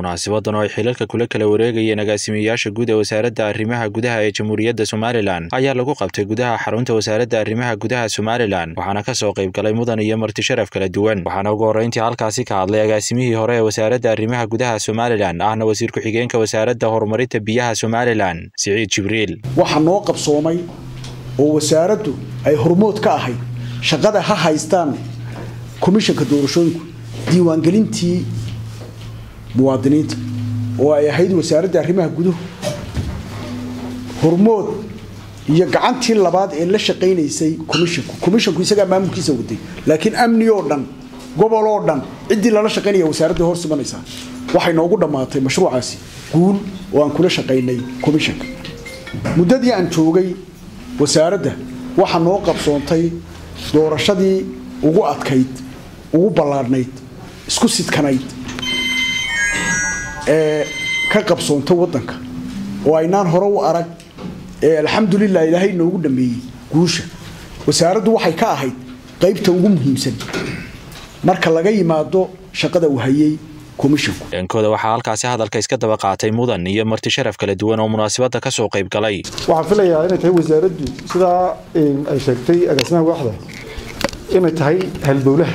munaasabadan oo ay xilalka kula kala wareegayeen agaasimayaasha guud ee wasaaradda arrimaha gudaha ee jamhuuriyadda somalilan. Ayaa lagu qabtay gudaha xarunta wasaaradda arrimaha gudaha somalilan waxaana ka soo qayb galay mudan iyo marti sharaf kala duwan. Waxaana ugu horreyntii halkaasi ka hadlay agaasimihii hore ee wasaaradda arrimaha gudaha somalilan ahna wasiir ku-xigeenka wasaaradda horumarinta biyaha somalilan siciid jibriil. Waxaa noo qabsoomay oo wasaaraddu ay hormood ka ahayd shaqada ha haystaan komishanka doorashooyinku diiwaangelintii muwaadiniinta oo ay ahayd wasaaradda arrimaha guduhu hormood iyo gacantii labaad ee la shaqaynaysay komishanku komishanku isagaa maamulkiisa waday. Laakiin amni oo dhan gobol oo dhan ciddii lala shaqaynaya wasaaradda hor simanaysaa waxay noogu dhammaatay mashruucaasi. Guul oo aan kula shaqaynay komishanka. Muddadii aan joogay wasaaradda waxaa noo qabsoontay doorashadii ugu adkayd ugu ballaadhnayd isku sidkanayd ee ka qabsoonta waddanka. Oo aynaan hore u arag ee alxamdulilah ilaahay noogu dhameeyey guusha. Wasaaraddu waxay ka ahayd qaybta ugu muhiimsan. Marka laga yimaado shaqada uu hayay komishanku. Dhankooda waxaa halkaasi hadalka iska daba qaatay mudan iyo marti sharaf kala duwan oo munaasabadda ka soo qayb galay. Waxaan filayaa inay tahay wasaaraddu sidaa ay sheegtay agaasimaha waaxda inay tahay halbowlaha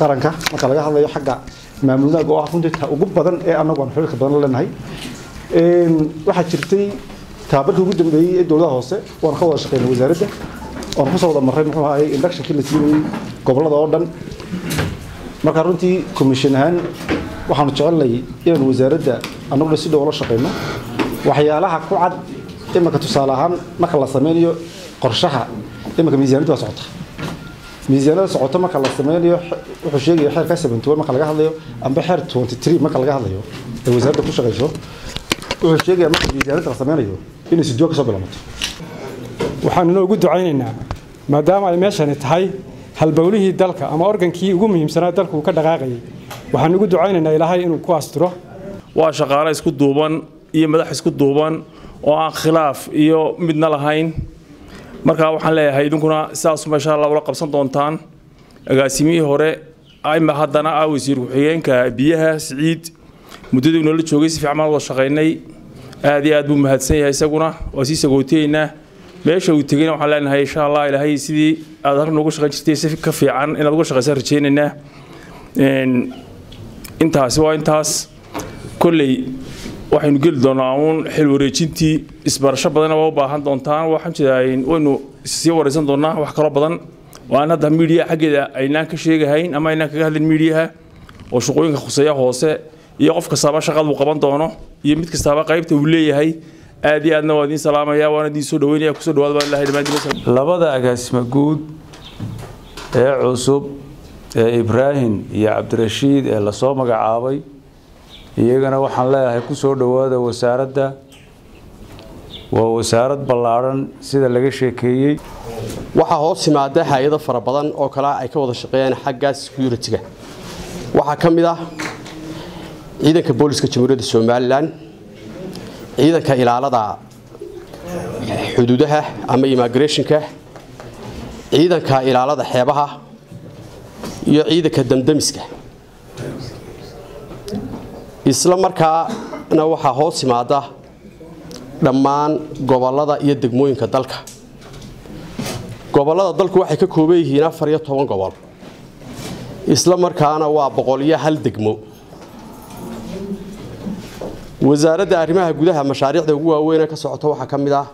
qaranka. Marka laga hadlayo xagga maamulnaaga oo ah runtii ugu badan ee annagu aan xiriirka badan la leenahay. Waxaa jirtay taabarkii ugu dambeeyey ee dowladaha hoose waan ka wada shaqeynay wasaaradda waan ku soo wada marray muxuu ahaayey inductionkii la siinayey gobollada oo dhan. Marka runtii commission ahaan waxaanu jecelnay inaan wasaaradda annaguna si dhow la shaqeyno. Waxyaalaha ku cad imanka tusaale ahaan marka la sameynayo qorshaha imanka miisaaniyadda waa socota miisaaniyada socoto marka la sameynayo wuxuu sheegaya xeerka seventy one marka laga hadlayo amba xeer twenty three marka laga hadlayo ee wasaaradda ku shaqeyso wuxuu sheegaya marka miisaaniyadda la sameynayo inay siduwa ka soo bilaabato waxaanu inoogu ducaynaynaa maadaama ay meeshani tahay halbowlihii dalka ama organkii ugu muhiimsanaa dalka uu ka dhaqaaqayay. Waxaan ugu ducaynaynaa ilaahay inuu ku astiro waa shaqaale isku duuban iyo madax isku duuban oo aan khilaaf iyo midna lahayn markaa waxaan leeyahay idinkuna sidaasuma insha allah ula qabsan doontaan. Agaasimihii hore ima haddana ah wasiir ku-xigeenka biyaha siciid. Muddadii noola joogay si fiican baan wada shaqaynay. Aad iyo aad buu mahadsan yahay isaguna waa sii sagootayeynaa meesha uu tegayna waxaan leenahay insha allah ilaahay sidii aad halka noogu shaqayn jirtay si ka fiican inaad uga shaqaysaan rajaynaynaa intaasi waa intaas. Kolley waxaynu geli doonaa uun xil wareejintii isbarasho badanna waa u baahan doontaan. Waxaan jeedaa waynu sii waraysan doonaa wax kaloo badan. Oo hadda miidiya xaggeeda aynaan ka sheegahayn ama aynaan kaga hadlin miidiyaha oo shaqooyinka khuseeya hoose iyo qof kastaaba shaqaduu qaban doono iyo mid kastaaba qaybta uu leeyahay aad iyo aadna waa idiin salaamaya waana idiin soo dhaweynaya ku soo dhawaada baan ilahay dhammaantiin labada agaasimo guud ee cusub ee ibraahim iyo cabdirashiid ee la soo magacaabay iyagana waxaan leeyahay ku soo dhowaada wasaaradda. Waa wasaarad ballaadhan sida laga sheekeeyey. Waxaa hoos yimaada hay'ado fara badan oo kale ay ka wada shaqeeyaan xagga security-ga. Waxaa ka mid ah ciidanka booliska jamhuuriyadda somalilan ciidanka ilaalada xuduudaha ama immigrationka ciidanka ilaalada xeebaha iyo ciidanka damdamiska isla markaana waxaa hoos yimaada dhammaan gobollada iyo degmooyinka dalka. Gobollada dalku waxay ka kooban yihiin afar iyo toban gobol. Isla markaana waa boqol iyo hal degmo. Wasaaradda arrimaha gudaha mashaariicda ugu waaweynee ka socota waxaa ka mid ah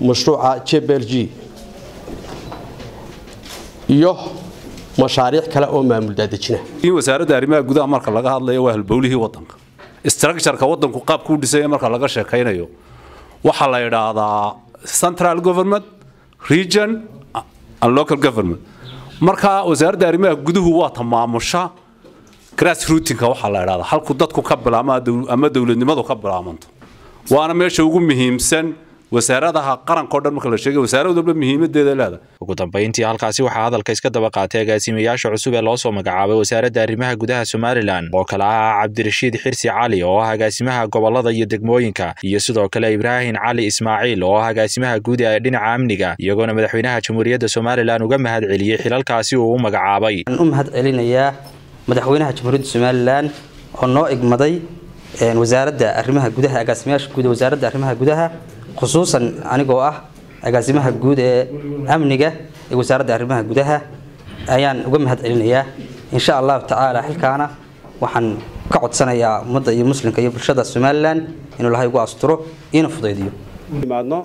mashruuca jbl g iyo mashaariic kale oo maamul daadejina wasaaradda arrimaha gudaha marka laga hadlayo waa halbowlihii wadanka structureka wadanku qaabku u dhisaya marka laga sheekaynayo waxaa la idhaahdaa central government region and local government. Marka wasaaradda arrimaha guduhu waa tamaamusha grassrootinka waxaa la idhahdaa halku dadku ka bilaamo ama dowladnimadu ka bilaamanto. Waana meesha ugu muhiimsan wasaaradaha qaranka o dhan marka la sheegay wasaarad walba muhiimadeeda leedahay. Ugu dambayntii halkaasi waxaa hadalka iska daba qaatay agaasimayaasha cusub ee loo soo magacaabay wasaaradda arrimaha gudaha somalilan oo kale ah cabdirashiid xirsi cali oo ah agaasimaha gobollada iyo degmooyinka iyo sidoo kale ibraahim cali ismaaciil oo ah agaasimaha guud ee dhinaca amniga iyagoona madaxweynaha jamhuuriyadda somalilan uga mahad celiyey xilalkaasi uu u magacaabay. Waxaan u mahad celinayaa madaxweynaha jamhuuriyadda somalilan oo noo igmaday wasaaradda arrimaha gudaha agaasimayaasha guud ee wasaaradda arrimaha gudaha khusuusan anigoo ah agaasimaha guud ee amniga ee wasaaradda arrimaha gudaha ayaan uga mahad celinayaa insha allahu tacaala xilkaana waxaan ka codsanayaa ummadda iyo muslimka iyo bulshada somalilan inuu ilahay ugu asturo iina fudaydiyo imaadno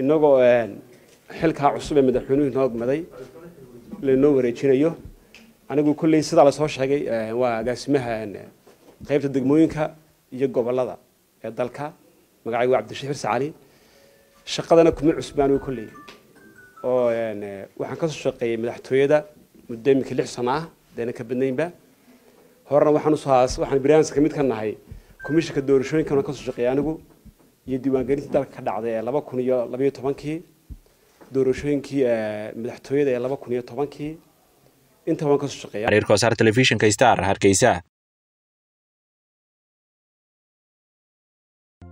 inagoo xilkaa cusub ee madaxweynuhu inoo maday lainoo wareejinayo. Anigu kolley sidaa la soo sheegay waa agaasimaha qaybta degmooyinka iyo gobollada ee dalka magacaygu waa cabdishii xirse cali shaqadana kuma cusba anigu kolley. Oo waxaan ka soo shaqeeyey madaxtooyada muddo iminka lix sano ah deena ka badnaynba. Horena waxaan u soo waxaan barnaamijka ka mid ka nahay komishinka doorashooyinkan waan ka soo shaqeeyey anigu iyo diiwaangelintii dalka ka dhacday ee laba kun iyo labayo tobankii. Doorashooyinkii madaxtooyada ee laba kun iyo tobankii. Inta waan ka soo shaqeeya. Xiriirka wasaar telefishinka star hargeysa